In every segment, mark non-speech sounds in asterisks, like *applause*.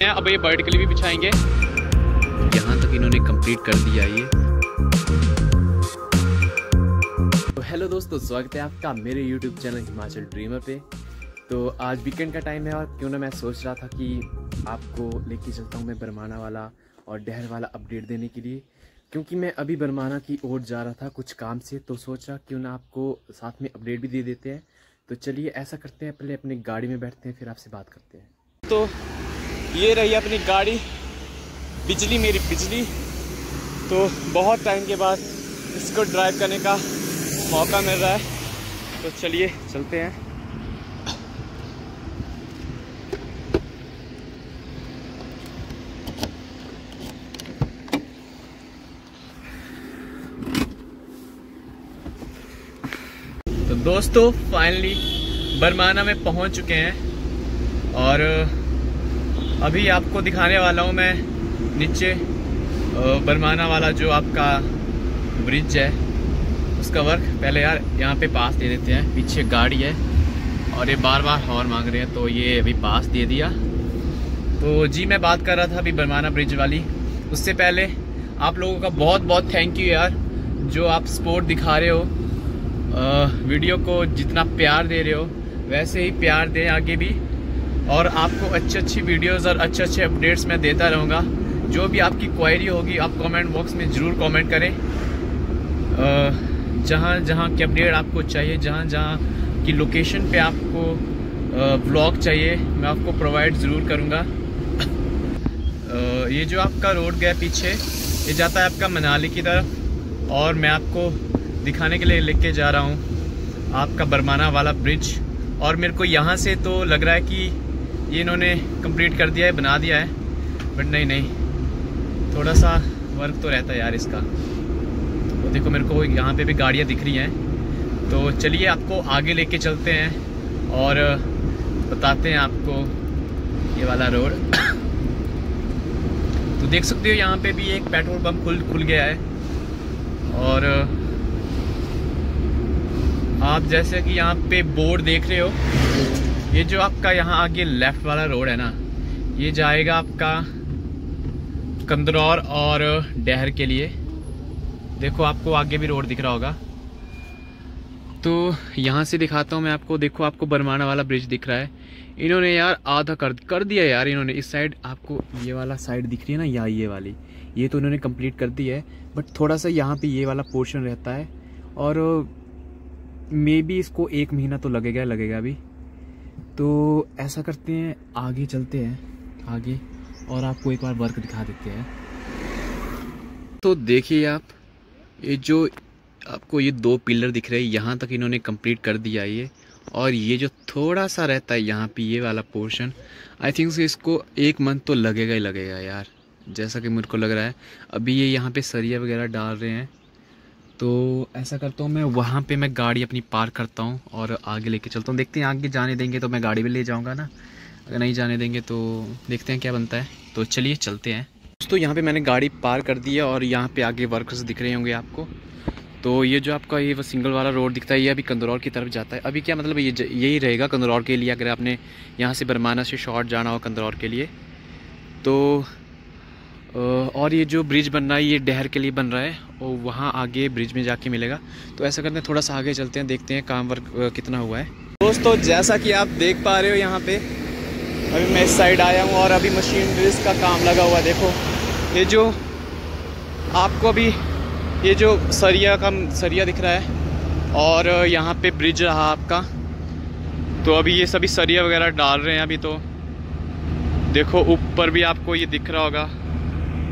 अब ये बर्ड के लिए भी बिछाएँगे। यहाँ तक इन्होंने कंप्लीट कर दिया ये। तो हेलो दोस्तों स्वागत है आपका मेरे यूट्यूब चैनल हिमाचल ड्रीमर पे। तो आज वीकेंड का टाइम है और क्यों ना मैं सोच रहा था कि आपको लेके चलता हूँ मैं बरमाना वाला और डहर वाला अपडेट देने के लिए। क्योंकि मैं अभी बरमाना की ओर जा रहा था कुछ काम से तो सोच रहा क्यों ना आपको साथ में अपडेट भी दे देते हैं। तो चलिए ऐसा करते हैं पहले अपने गाड़ी में बैठते हैं फिर आपसे बात करते हैं। तो ये रही अपनी गाड़ी, बिजली मेरी बिजली। तो बहुत टाइम के बाद इसको ड्राइव करने का मौका मिल रहा है। तो चलिए, चलते हैं। तो दोस्तों फाइनली बरमाना में पहुँच चुके हैं। और अभी आपको दिखाने वाला हूँ मैं नीचे बरमाना वाला जो आपका ब्रिज है उसका वर्क पहले यार यहाँ पे पास दे देते हैं। पीछे गाड़ी है और ये बार बार हॉर्न मांग रहे हैं तो ये अभी पास दे दिया। तो जी मैं बात कर रहा था अभी बरमाना ब्रिज वाली। उससे पहले आप लोगों का बहुत बहुत थैंक यू यार जो आप सपोर्ट दिखा रहे हो। आ, वीडियो को जितना प्यार दे रहे हो वैसे ही प्यार दें आगे भी। और आपको अच्छी अच्छी वीडियोस और अच्छे अच्छे अपडेट्स मैं देता रहूँगा। जो भी आपकी क्वायरी होगी, आप कमेंट बॉक्स में ज़रूर कमेंट करें। जहाँ जहाँ की अपडेट आपको चाहिए, जहाँ जहाँ की लोकेशन पे आपको ब्लॉग चाहिए, मैं आपको प्रोवाइड ज़रूर करूँगा। ये जो आपका रोड गया पीछे, ये जाता है आपका मनाली की तरफ़। और मैं आपको दिखाने के लिए लेके जा रहा हूँ। आपका बरमाना वाला ब्रिज और मेरे को यहाँ से तो लग रहा है कि ये इन्होंने कंप्लीट कर दिया है, बना दिया है। बट नहीं नहीं। थोड़ा सा वर्क तो रहता है यार इसका। तो देखो मेरे को यहाँ पे भी गाड़ियाँ दिख रही हैं। तो चलिए आपको आगे लेके चलते हैं और बताते हैं आपको ये वाला रोड *coughs* तो देख सकते हो यहाँ पे भी एक पेट्रोल पंप खुल खुल गया है। और आप जैसे कि यहाँ पे बोर्ड देख रहे हो ये जो आपका यहाँ आगे लेफ़्ट वाला रोड है ना, ये जाएगा आपका कंदरौर और डहर के लिए। देखो, आपको आगे भी रोड दिख रहा होगा। तो यहाँ से दिखाता हूँ मैं आपको। देखो, आपको बरमाना वाला ब्रिज दिख रहा है। इन्होंने यार आधा कर कर दिया यार इन्होंने। इस साइड आपको ये वाला साइड दिख रही है ना, या ये वाली। ये तो इन्होंने कंप्लीट कर दी है बट थोड़ा सा यहाँ पे ये वाला पोर्शन रहता है। और मे बी इसको एक महीना तो लगेगा लगेगा अभी तो ऐसा करते हैं, आगे चलते हैं, आगे, और आपको एक बार वर्क दिखा देते हैं। तो देखिए आप, ये जो आपको ये दो पिलर दिख रहे हैं, यहाँ तक इन्होंने कंप्लीट कर दिया ये, और ये जो थोड़ा सा रहता है, यहाँ पे ये वाला पोर्शन आई थिंक इसको एक मंथ तो लगेगा ही लगेगा यार, जैसा कि मुझको लग रहा है। अभी ये यहाँ पे सरिया वगैरह डाल रहे हैं तो ऐसा करता हूँ, मैं वहाँ पे मैं गाड़ी अपनी पार्क करता हूँ और आगे लेके चलता हूँ। देखते हैं, आगे जाने देंगे तो मैं गाड़ी भी ले जाऊँगा ना। अगर नहीं जाने देंगे तो देखते हैं क्या बनता है। तो चलिए, चलते हैं। दोस्तों, यहाँ पे मैंने गाड़ी पार कर दी है और यहाँ पे आगे वर्कर्स दिख रहे होंगे आपको। तो ये जो आपका ये सिंगल वाला रोड दिखता है, ये अभी कंदरौर की तरफ़ जाता है। अभी क्या मतलब ये यही रहेगा कंदरौर के लिए, अगर आपने यहाँ से बरमाना से शॉर्ट जाना हो कंदरौर के लिए। तो और ये जो ब्रिज बन रहा है, ये डहर के लिए बन रहा है। और वहाँ आगे ब्रिज में जाके मिलेगा। तो ऐसा करते हैं, थोड़ा सा आगे चलते हैं, देखते हैं काम वर्क कितना हुआ है। दोस्तों, जैसा कि आप देख पा रहे हो यहाँ पे, अभी मैं इस साइड आया हूँ और अभी मशीन ब्रिज का काम लगा हुआ है, देखो। ये जो आपको अभी, ये जो सरिया का, सरिया दिख रहा है, और यहाँ पे ब्रिज रहा आपका। तो अभी ये सभी सरिया वगैरह डाल रहे हैं अभी तो। देखो, ऊपर भी आपको ये दिख रहा होगा।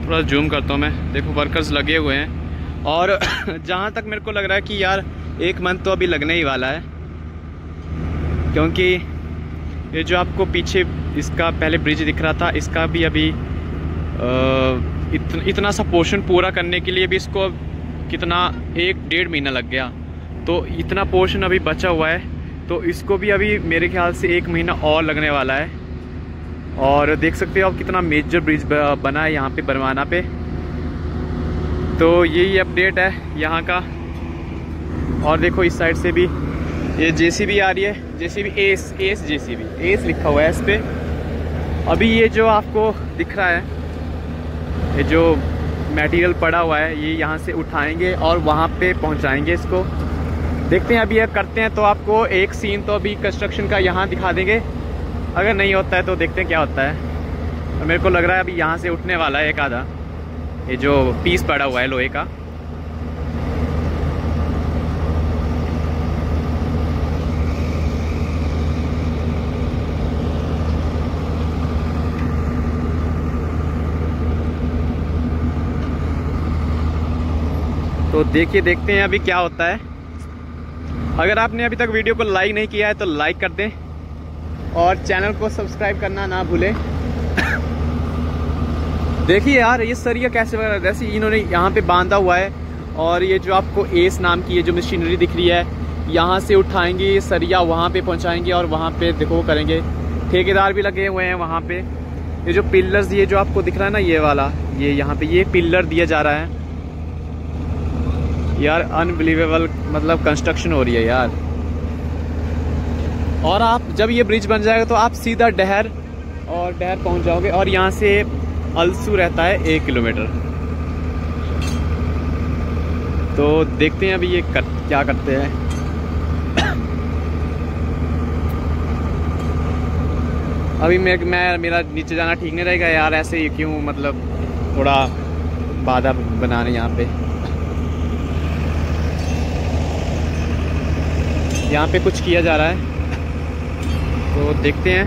थोड़ा जूम करता हूँ मैं। देखो वर्कर्स लगे हुए हैं। और *coughs* जहाँ तक मेरे को लग रहा है कि यार एक मंथ तो अभी लगने ही वाला है। क्योंकि ये जो आपको पीछे इसका पहले ब्रिज दिख रहा था इसका भी अभी इत, इतना सा पोर्शन पूरा करने के लिए भी इसको कितना एक डेढ़ महीना लग गया। तो इतना पोर्शन अभी बचा हुआ है तो इसको भी अभी मेरे ख्याल से एक महीना और लगने वाला है। और देख सकते हो आप कितना मेजर ब्रिज बना है यहाँ पे बरमाना पे। तो यही अपडेट है यहाँ का। और देखो इस साइड से भी ये जेसीबी आ रही है। JCB S S JCB S लिखा हुआ है इस पर अभी ये जो आपको दिख रहा है, ये जो मटेरियल पड़ा हुआ है, ये यहाँ से उठाएँगे और वहाँ पे पहुँचाएँगे इसको। देखते हैं अभी ये करते हैं तो आपको एक सीन तो अभी कंस्ट्रक्शन का यहाँ दिखा देंगे। अगर नहीं होता है तो देखते हैं क्या होता है। तो मेरे को लग रहा है अभी यहाँ से उठने वाला है एक आधा। ये जो पीस पड़ा हुआ है लोहे का। तो देखिए, देखते हैं अभी क्या होता है। अगर आपने अभी तक वीडियो को लाइक नहीं किया है तो लाइक कर दें। और चैनल को सब्सक्राइब करना ना भूलें। *laughs* देखिए यार, ये सरिया कैसे वगैरह जैसे इन्होंने यहाँ पे बांधा हुआ है और ये जो आपको एस नाम की ये जो मशीनरी दिख रही है, यहाँ से उठाएँगे सरिया वहाँ पे पहुँचाएँगे और वहाँ पे देखो करेंगे। ठेकेदार भी लगे हुए हैं वहाँ पे। ये जो पिलर्स ये जो आपको दिख रहा है ना, ये वाला, ये यहाँ पे, ये पिलर दिया जा रहा है। यार अनबिलीवेबल मतलब कंस्ट्रक्शन हो रही है यार। और आप, जब ये ब्रिज बन जाएगा तो आप सीधा डहर और डहर पहुँच जाओगे और यहाँ से अलसू रहता है एक किलोमीटर। तो देखते हैं अभी ये कर, क्या करते हैं। अभी मैं मैं मेरा नीचे जाना ठीक नहीं रहेगा यार ऐसे ही क्यों मतलब थोड़ा बाधा बनाने यहाँ पे। यहाँ पे कुछ किया जा रहा है। तो देखते हैं।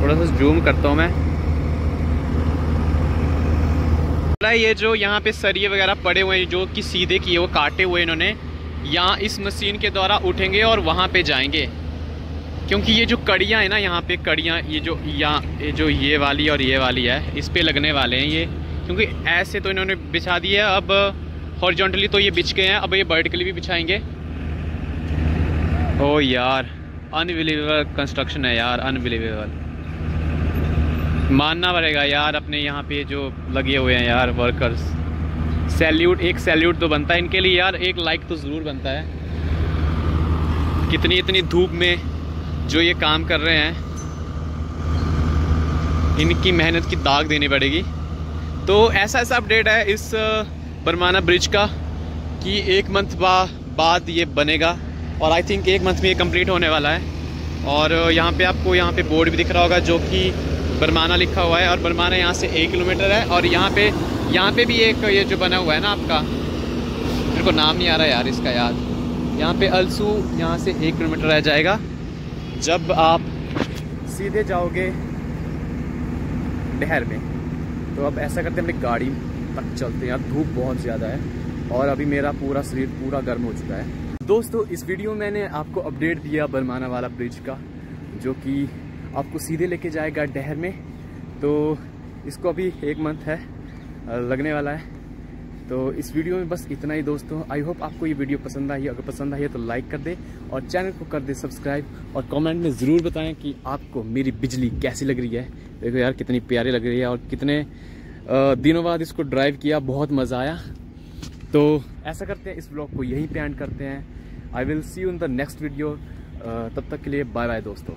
थोड़ा सा जूम करता हूँ मैं। ये जो यहाँ पे सरिये वगैरह पड़े हुए हैं, जो कि सीधे किए, वो काटे हुए इन्होंने। यहाँ इस मशीन के द्वारा उठेंगे और वहाँ पे जाएँगे। क्योंकि ये जो कड़ियाँ हैं ना, यहाँ पे कड़ियाँ, ये जो यहाँ, ये जो ये वाली और ये वाली है, इस पे लगने वाले हैं ये। क्योंकि ऐसे तो इन्होंने बिछा दिए अब हॉरिजॉन्टली तो ये बिछ गए हैं, अब ये वर्टिकली भी बिछाएँगे। ओ यार अनबिलीवेबल कंस्ट्रक्शन है यार अनबिलीवेबल मानना पड़ेगा यार अपने यहाँ पे जो लगे हुए हैं यार वर्कर्स सैल्यूट एक सैल्यूट तो बनता है इनके लिए यार एक लाइक तो ज़रूर बनता है। कितनी इतनी धूप में जो ये काम कर रहे हैं इनकी मेहनत की दाग देनी पड़ेगी। तो ऐसा ऐसा अपडेट है इस बरमाना ब्रिज का कि एक मंथ बा, बाद ये बनेगा और आई थिंक एक मंथ में ये कंप्लीट होने वाला है। और यहाँ पे आपको यहाँ पे बोर्ड भी दिख रहा होगा जो कि बरमाना लिखा हुआ है और बरमाना यहाँ से एक किलोमीटर है और यहाँ पे यहाँ पे भी एक ये जो बना हुआ है ना आपका, मेरे को नाम नहीं आ रहा यार इसका याद। यहाँ पे अलसू यहाँ से एक किलोमीटर रह जाएगा। जब आप सीधे जाओगे डहर में तो अब ऐसा करते हैं, अपनी गाड़ी तक चलते हैं। यार धूप बहुत ज़्यादा है और अभी मेरा पूरा शरीर पूरा गर्म हो चुका है। दोस्तों, इस वीडियो में मैंने आपको अपडेट दिया बरमाना वाला ब्रिज का, जो कि आपको सीधे लेके जाएगा डहर में। तो इसको अभी एक मंथ है लगने वाला है। तो इस वीडियो में बस इतना ही दोस्तों। आई होप आपको ये वीडियो पसंद आई। अगर पसंद आई है तो लाइक कर दे और चैनल को कर दे सब्सक्राइब। और कमेंट में ज़रूर बताएँ कि आपको मेरी बिजली कैसी लग रही है। देखो यार, कितनी प्यारी लग रही है और कितने दिनों बाद इसको ड्राइव किया, बहुत मज़ा आया। तो ऐसा करते हैं, इस ब्लॉग को यहीं पे एंड करते हैं। I will see you in the next video तब तक के लिए बाय बाय दोस्तों।